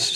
Ah.